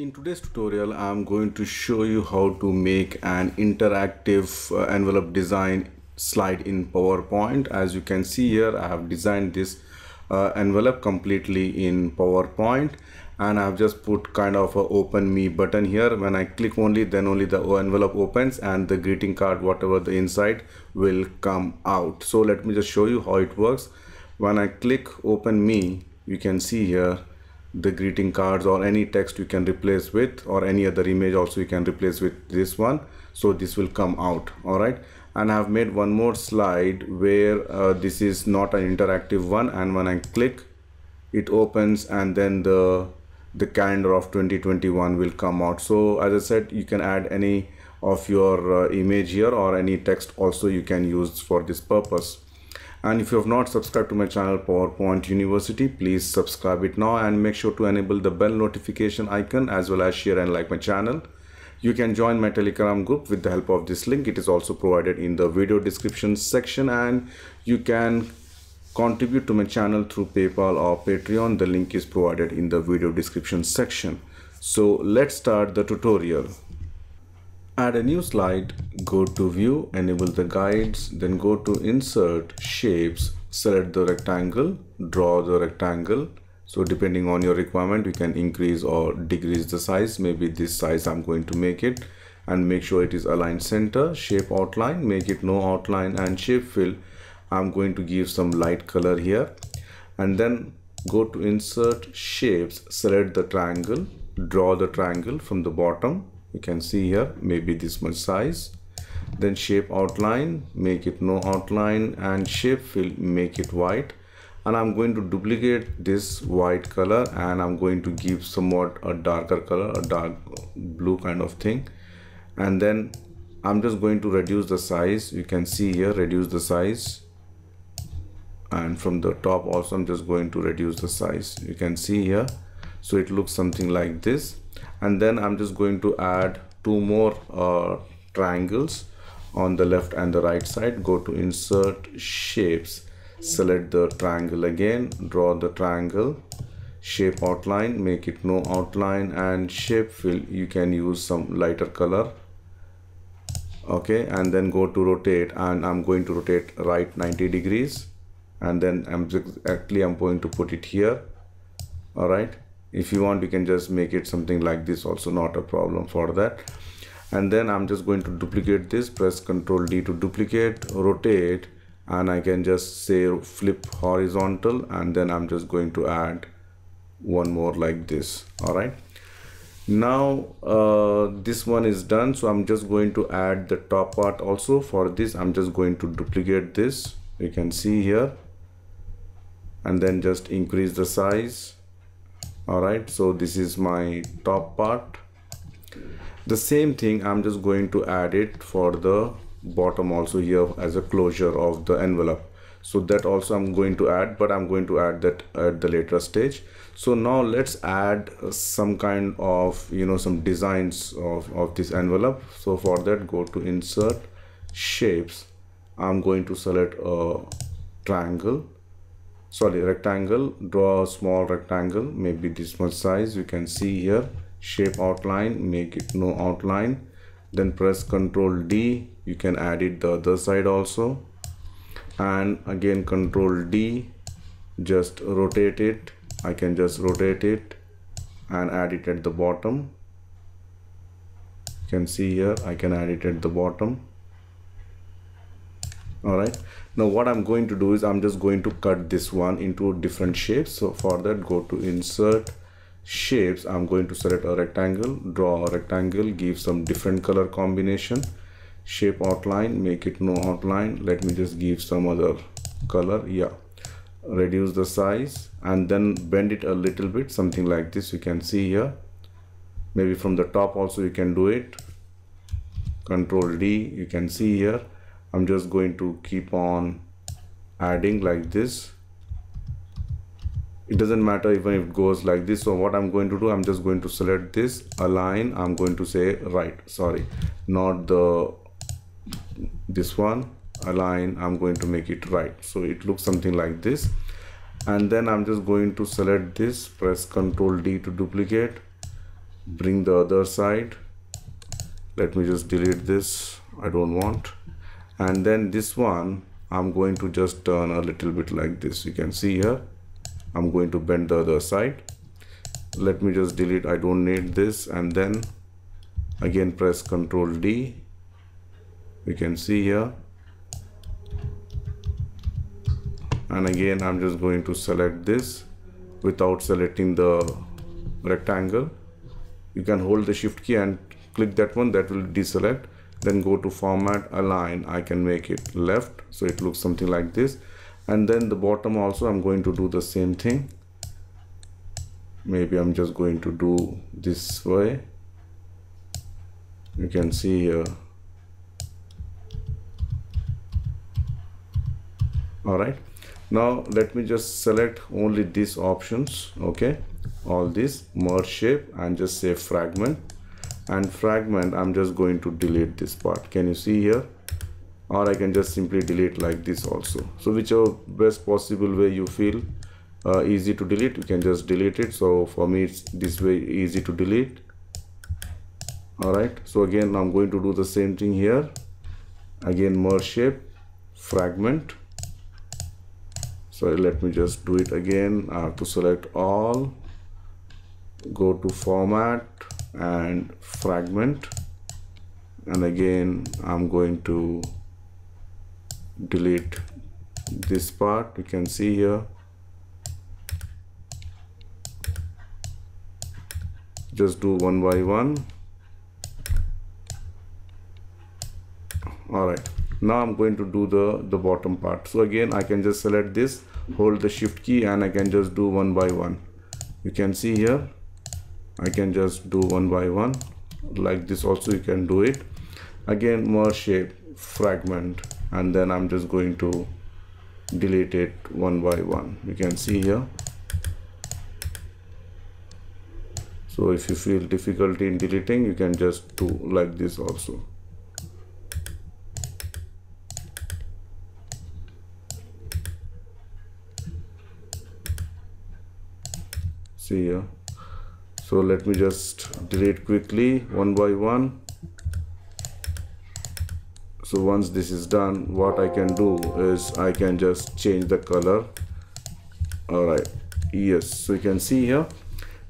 In today's tutorial, I'm going to show you how to make an interactive uh, envelope design slide in PowerPoint. As you can see here, I have designed this uh, envelope completely in PowerPoint and I've just put kind of a open me button here. When I click only, then only the envelope opens and the greeting card, whatever the inside will come out. So let me just show you how it works. When I click open me, you can see here the greeting cards or any text you can replace with or any other image also you can replace with this one. So this will come out all right? And I have made one more slide where uh, this is not an interactive one and when I click it opens and then the the calendar of 2021 will come out. So as I said you can add any of your uh, image here or any text also you can use for this purpose and if you have not subscribed to my channel PowerPoint University please subscribe it now and make sure to enable the bell notification icon as well as share and like my channel. You can join my telegram group with the help of this link. It is also provided in the video description section and you can contribute to my channel through paypal or patreon. The link is provided in the video description section. So let's start the tutorial add a new slide go to view enable the guides then go to insert shapes select the rectangle draw the rectangle. So depending on your requirement you can increase or decrease the size. Maybe this size i'm going to make it. And make sure it is aligned center shape outline make it no outline and shape fill. I'm going to give some light color here. And then go to insert shapes select the triangle draw the triangle from the bottom you can see here maybe this much size. Then shape outline make it no outline and shape fill make it white. And I'm going to duplicate this white color and I'm going to give somewhat a darker color a dark blue kind of thing. And then I'm just going to reduce the size. You can see here reduce the size. And from the top also I'm just going to reduce the size. You can see here. So it looks something like this and then I'm just going to add two more uh, triangles on the left and the right side. Go to insert shapes. Select the triangle again. Draw the triangle. Shape outline. Make it no outline. And shape fill. You can use some lighter color. Okay. And then go to rotate. And I'm going to rotate right 90 degrees. And then I'm exactly I'm going to put it here. All right if you want you can just make it something like this also not a problem for that. And then I'm just going to duplicate this press ctrl D to duplicate rotate and I can just say flip horizontal and then I'm just going to add one more like this all right? Now uh, this one is done so I'm just going to add the top part also for this. I'm just going to duplicate this. You can see here. And then just increase the size all right so this is my top part. The same thing i'm just going to add it for the bottom also here as a closure of the envelope. So that also i'm going to add but i'm going to add that at the later stage. So now let's add some kind of you know some designs of, of this envelope. So for that go to insert shapes. I'm going to select a triangle sorry rectangle. Draw a small rectangle. Maybe this much size. You can see here. Shape outline. Make it no outline. Then press ctrl d. You can add it the other side also. And again ctrl d. Just rotate it. I can just rotate it and add it at the bottom. You can see here. I can add it at the bottom all right. Now what i'm going to do is i'm just going to cut this one into different shapes. So for that go to insert shapes. I'm going to select a rectangle draw a rectangle give some different color combination shape outline make it no outline. Let me just give some other color. Yeah. Reduce the size and then bend it a little bit something like this. You can see here. Maybe from the top also you can do it. Control d you can see here I'm just going to keep on adding like this. It doesn't matter even if it goes like this. So what I'm going to do I'm just going to select this align. I'm going to say right sorry not the this one align. I'm going to make it right. So it looks something like this. And then I'm just going to select this press ctrl D to duplicate bring the other side. Let me just delete this. I don't want and then this one I'm going to just turn a little bit like this. You can see here I'm going to bend the other side. Let me just delete I don't need this. And then again press ctrl D. You can see here. And again I'm just going to select this without selecting the rectangle. You can hold the shift key and click that one that will deselect then go to format align I can make it left so it looks something like this. And then the bottom also I'm going to do the same thing. Maybe I'm just going to do this way. You can see here. All right. Now let me just select only these options okay? All this merge shape and just say fragment and fragment I'm just going to delete this part. Can you see here? Or I can just simply delete like this also. So whichever best possible way you feel uh, easy to delete you can just delete it. So for me it's this way easy to delete. All right. So again I'm going to do the same thing here. Again merge shape fragment. So let me just do it again. I have to select all. Go to format and fragment. And again I'm going to delete this part. You can see here. Just do one by one. All right. Now I'm going to do the the bottom part. So again I can just select this hold the shift key and I can just do one by one. You can see here I can just do one by one. Like this also you can do it. Again merge shape fragment and then I'm just going to delete it one by one. You can see here. So if you feel difficulty in deleting you can just do like this also. See here so let me just delete quickly one by one. So once this is done what I can do is I can just change the color. Alright yes. So you can see here.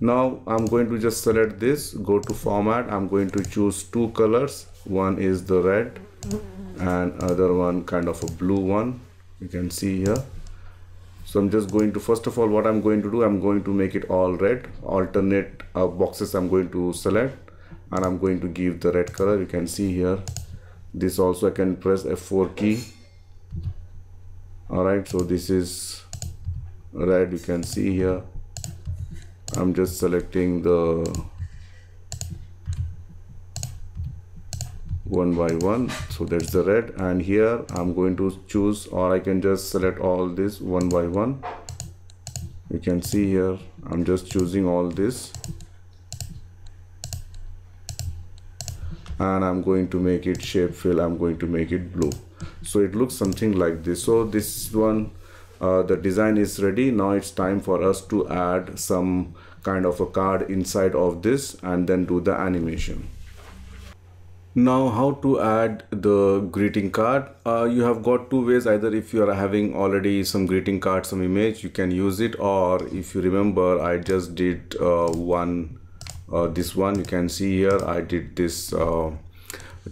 Now I'm going to just select this go to format. I'm going to choose two colors. One is the red and other one kind of a blue one. You can see here so I'm just going to first of all what I'm going to do I'm going to make it all red. Alternate uh, boxes I'm going to select and I'm going to give the red color. You can see here this also I can press F4 key. Alright so this is red. You can see here I'm just selecting the one by one. So that's the red. And here I'm going to choose or I can just select all this one by one. You can see here I'm just choosing all this. And I'm going to make it shape fill. I'm going to make it blue. So it looks something like this. So this one uh, the design is ready. Now it's time for us to add some kind of a card inside of this and then do the animation now how to add the greeting card? Uh, you have got two ways. Either if you are having already some greeting card some image you can use it. Or if you remember I just did uh, one uh, this one. You can see here I did this uh,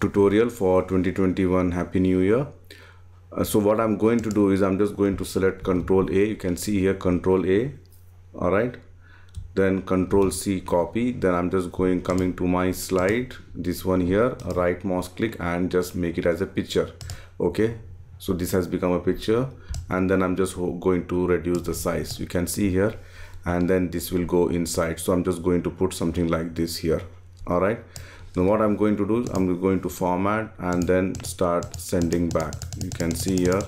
tutorial for 2021 Happy New Year. Uh, so what I'm going to do is I'm just going to select control A. You can see here control A. Alright then control C copy then I'm just going coming to my slide this one here right mouse click and just make it as a picture okay? So this has become a picture and then I'm just going to reduce the size you can see here and then this will go inside. So I'm just going to put something like this here all right? Now what I'm going to do I'm going to format and then start sending back you can see here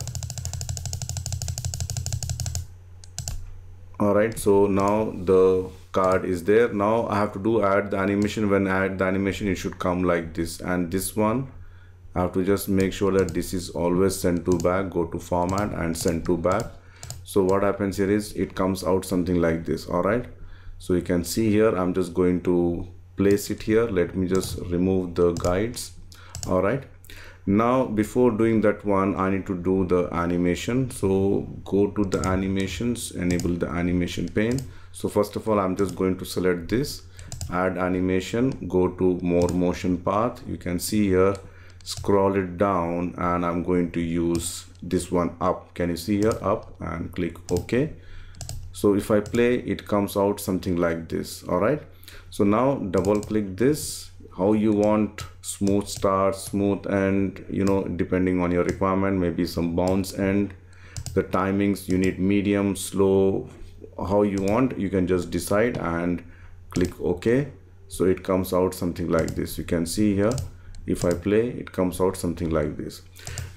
all right so now the card is there. Now I have to do add the animation. When I add the animation it should come like this. And this one I have to just make sure that this is always sent to back. Go to format and send to back. So what happens here is it comes out something like this. All right so you can see here I'm just going to place it here. Let me just remove the guides. All right now before doing that one i need to do the animation. So go to the animations enable the animation pane. So first of all i'm just going to select this add animation go to more motion path. You can see here scroll it down and i'm going to use this one up. Can you see here? Up and click ok. So if i play it comes out something like this. All right? So now double click this how you want smooth start smooth end you know depending on your requirement maybe some bounce end. The timings you need medium slow how you want you can just decide and click ok. So it comes out something like this. You can see here if I play it comes out something like this.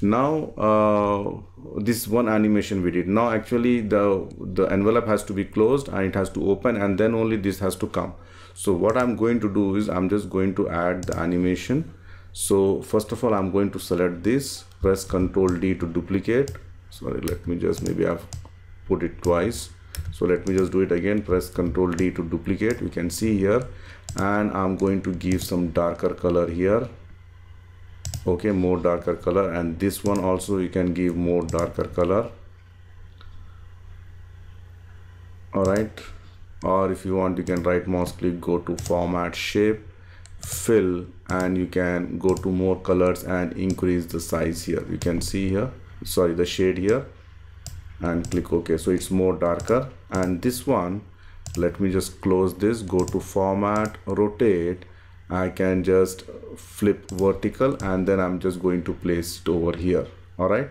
Now uh, this one animation we did. Now actually the the envelope has to be closed and it has to open and then only this has to come so what i'm going to do is i'm just going to add the animation. So first of all i'm going to select this press ctrl d to duplicate. Sorry let me just maybe i've put it twice. So let me just do it again. Press ctrl d to duplicate. You can see here. And i'm going to give some darker color here. Okay more darker color. And this one also you can give more darker color. All right or if you want you can right mouse click go to format shape fill and you can go to more colors and increase the size here. You can see here sorry the shade here and click ok. So it's more darker. And this one let me just close this go to format rotate. I can just flip vertical and then I'm just going to place it over here. All right?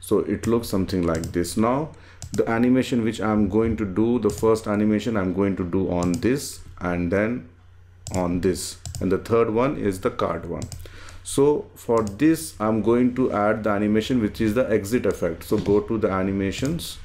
So it looks something like this. Now the animation which I'm going to do the first animation I'm going to do on this and then on this. And the third one is the card one. So for this I'm going to add the animation which is the exit effect. So go to the animations.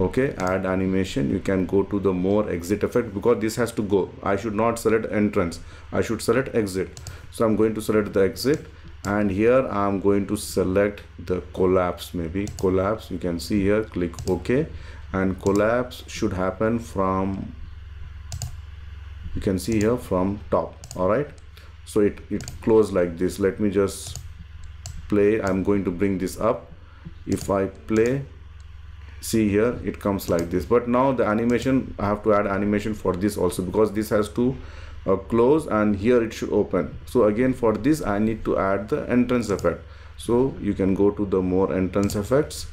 Okay add animation. You can go to the more exit effect because this has to go. I should not select entrance. I should select exit. So I'm going to select the exit and here I'm going to select the collapse maybe. Collapse you can see here click OK. And collapse should happen from you can see here from top. All right? So it it closed like this. Let me just play. I'm going to bring this up. If I play see here it comes like this. But now the animation I have to add animation for this also because this has to uh, close and here it should open. So again for this I need to add the entrance effect. So you can go to the more entrance effects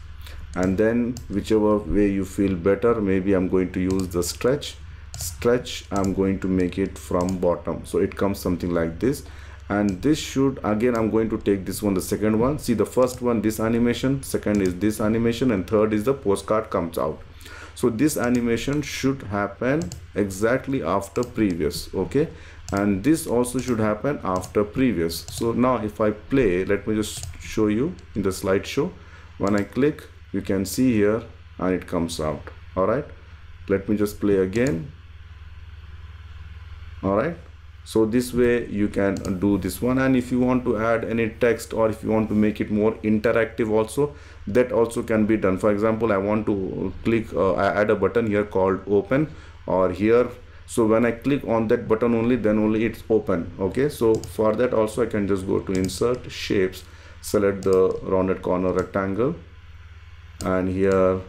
and then whichever way you feel better maybe I'm going to use the stretch. Stretch I'm going to make it from bottom. So it comes something like this. And this should again I'm going to take this one the second one. See the first one this animation second is this animation and third is the postcard comes out so this animation should happen exactly after previous okay? And this also should happen after previous. So now if I play let me just show you in the slideshow. When I click you can see here and it comes out. All right let me just play again. All right so this way you can do this one. And if you want to add any text or if you want to make it more interactive also that also can be done. For example i want to click uh, i add a button here called open or here. So when i click on that button only then only it's open. Okay? So for that also i can just go to insert shapes select the rounded corner rectangle. And here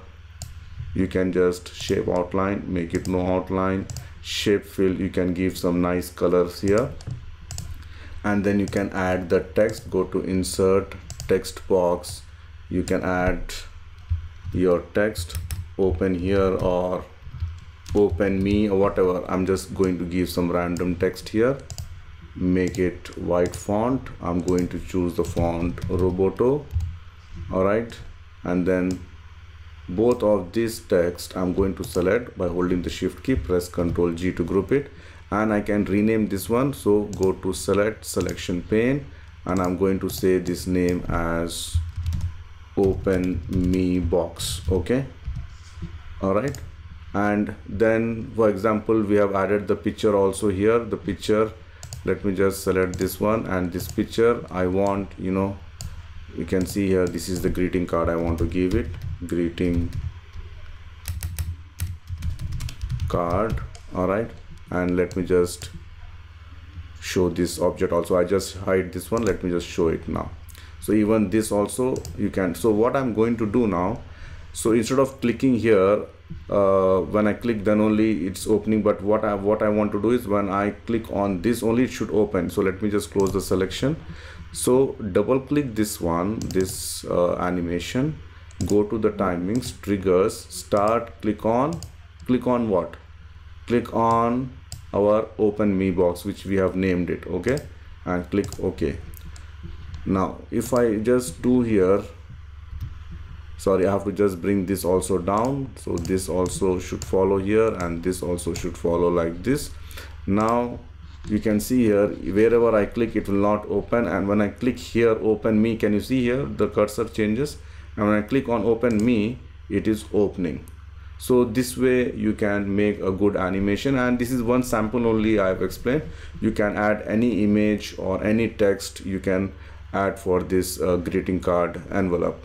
you can just shape outline make it no outline shape fill you can give some nice colors here. And then you can add the text go to insert text box. You can add your text open here or open me or whatever. I'm just going to give some random text here. Make it white font. I'm going to choose the font roboto. All right? And then both of this text I'm going to select by holding the shift key press ctrl G to group it. And I can rename this one so go to select selection pane and I'm going to say this name as open me box okay? All right? And then for example we have added the picture also here. The picture let me just select this one and this picture I want you know you can see here this is the greeting card I want to give it greeting card all right and let me just show this object also. I just hide this one let me just show it now. So even this also you can so what i'm going to do now so instead of clicking here uh, when I click then only it's opening but what I what I want to do is when I click on this only it should open. So let me just close the selection. So double click this one this uh, animation go to the timings triggers start click on click on what? Click on our open me box which we have named it okay? And click ok. Now if I just do here sorry I have to just bring this also down. So this also should follow here and this also should follow like this. Now you can see here wherever I click it will not open. And when I click here open me. Can you see here? The cursor changes and when I click on open me it is opening. So this way you can make a good animation. And this is one sample only I've explained. You can add any image or any text you can add for this uh, greeting card envelope